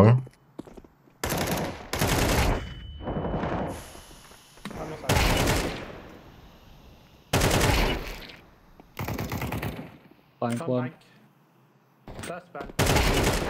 Mange. Flank one. bank. Last bank.